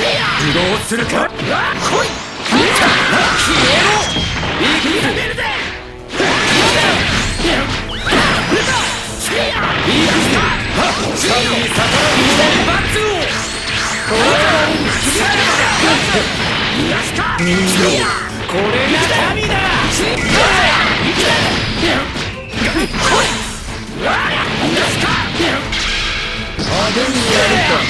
どうするか？来い！消えろい！くぜるぜい！くぜ神に逆らう罰をこれは人形これが神だ派手にやるか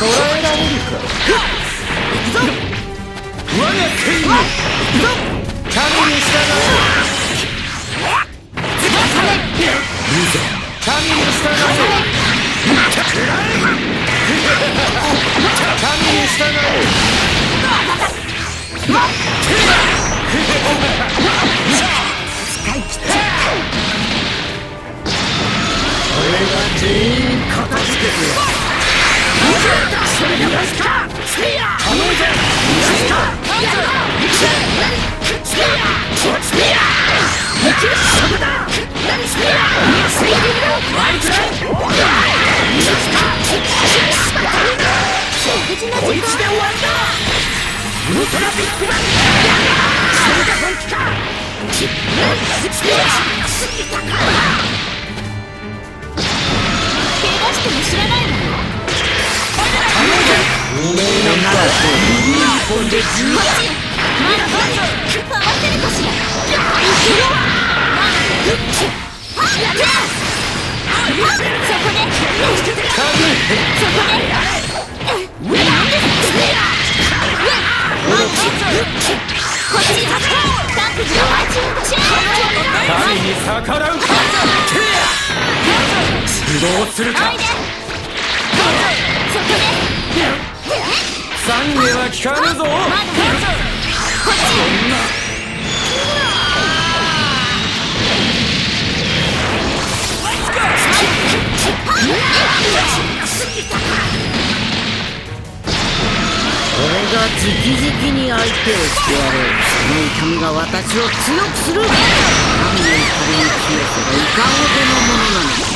捕らえられるか我が剣を神に従え神に従え神に従え俺が全員片付けてそれ。おめえのならそう本で十分まだ合わせるかしらいくよそ逆らうか指導するかそこで懺悔は効かぬぞまだ俺は直々に相手をしてやれその痛みが私を強くする。神の怒りに清さがいかほどのものなのだ。